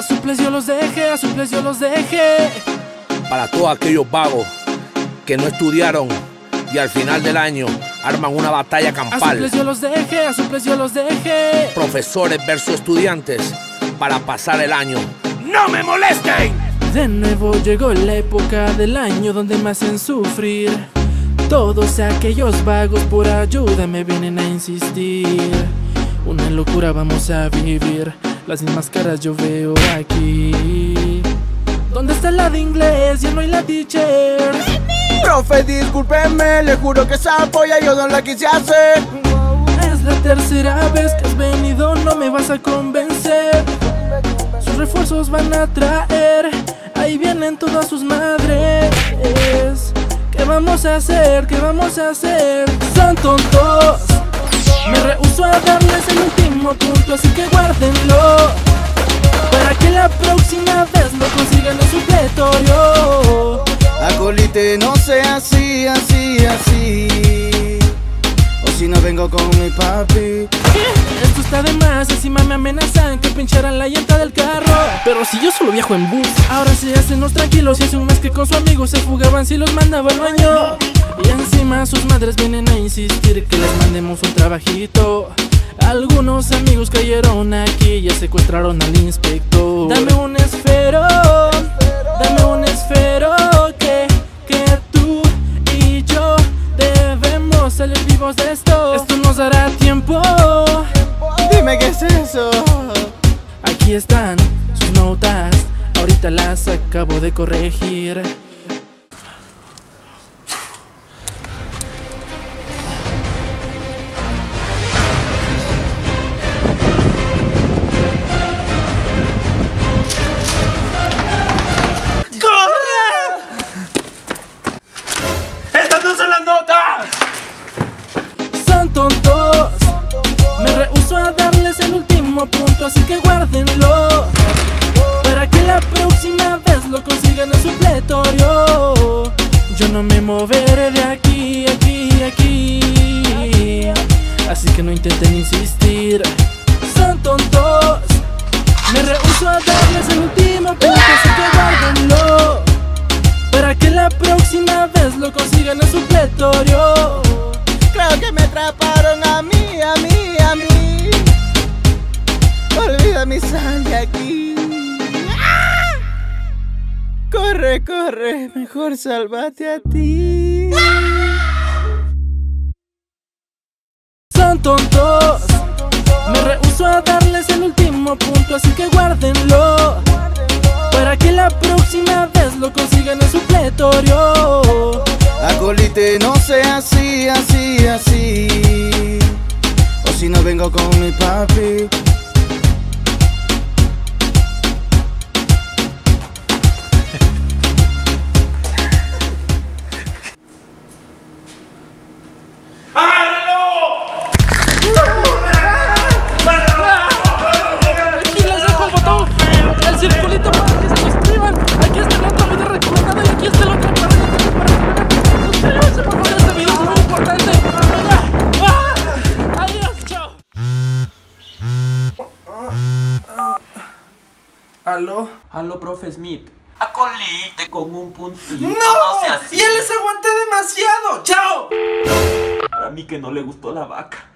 A suples yo los dejé, a suples yo los dejé. Para todos aquellos vagos que no estudiaron y al final del año arman una batalla A campal. suples yo los dejé, a suples yo los dejé. Profesores versus estudiantes para pasar el año. ¡No me molesten! De nuevo llegó la época del año donde me hacen sufrir. Todos aquellos vagos por ayuda me vienen a insistir. Una locura vamos a vivir. Las mismas caras yo veo aquí. ¿Dónde está la de inglés? Ya no hay la teacher. Profe, discúlpeme, le juro que esa polla yo no la quise hacer. Es la tercera vez que has venido, no me vas a convencer. Sus refuerzos van a traer, ahí vienen todas sus madres. ¿Qué vamos a hacer? ¿Qué vamos a hacer? Son tontos. El último punto, así que guárdenlo. Para que la próxima vez lo consigan en supletorio. Acolite, no sea así, así, así. O si no vengo con mi papi. ¿Qué? Esto está de más, encima me amenazan que pincharan la llanta del carro Pero si yo solo viajo en bus Ahora se hacen los tranquilos y hace un mes que con su amigo se fugaban si los mandaba al baño Y encima sus madres vienen a insistir que les mandemos un trabajito Algunos amigos cayeron aquí y ya secuestraron al inspector Dame un esfero, dame un esfero que, que tú y yo debemos salir vivos de esto Esto nos dará tiempo Dime qué es eso. Aquí están sus notas, ahorita las acabo de corregir. Así que guárdenlo. Para que la próxima vez lo consigan en supletorio. Yo no me moveré de aquí, aquí, aquí. Así que no intenten insistir. Son tontos. Me rehuso a darles el último punto, así que guárdenlo. Para que la próxima vez lo consigan en supletorio. Creo que me atraparon a mí, a mí. Mi sal de aquí. ¡Ah! Corre, corre, mejor sálvate a ti. Son tontos. Me rehuso a darles el último punto, así que guárdenlo. Para que la próxima vez lo consigan en supletorio. Acolite, no sea así, así, así. O si no vengo con mi papi. Circulito para que se suscriban. Aquí está el otro video recomendado y aquí está el otro para que suscríbanse por favor. Este video es muy importante. Ya. Ah, Adiós, chao. ¿Aló? Aló, profe Smith. Acolite con un puntito. ¡No! así. ¡Ya les aguanté demasiado! ¡Chao! Para mí que no le gustó la vaca.